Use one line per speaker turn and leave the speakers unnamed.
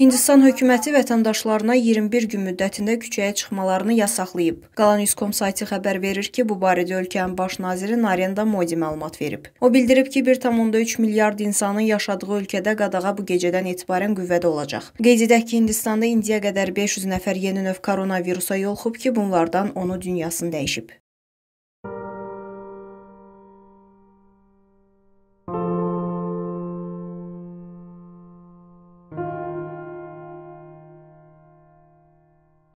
Hindistan hökuməti vətəndaşlarına 21 gün müddətində küçəyə çıxmalarını yasaqlayıb. Qalanüz.com sayti xəbər verir ki, bu barədə ölkənin baş naziri Narendra Modi məlumat verib. O bildirib ki, 1,3 milyard insanın yaşadığı ölkədə qadağa bu gecədən etibarən qüvvədə olacaq. Qeyd edək ki, Hindistanda indiyə qədər 500 nəfər yeni növ koronavirusa yoluxub ki, bunlardan onu dünyasını dəyişib.